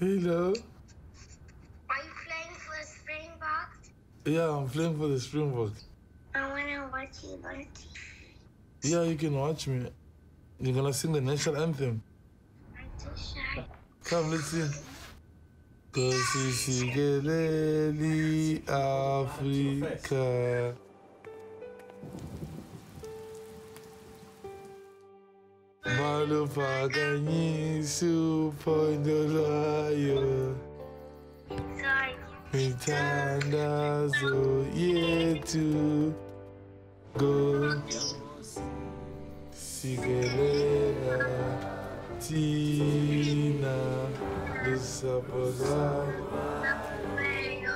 Hello. Are you playing for the Springboks? Yeah, I'm playing for the Springboks. I wanna watch you on Yeah, you can watch me. You're gonna sing the national anthem. I'm too shy. Come, let's sing. Nkosi sikeleli Uphondo lwayo. Sorry. Mithandazo yethu go sikelela thina lusapho lwakho.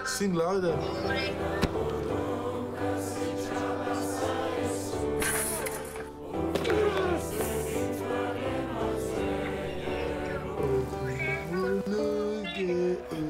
Sing louder.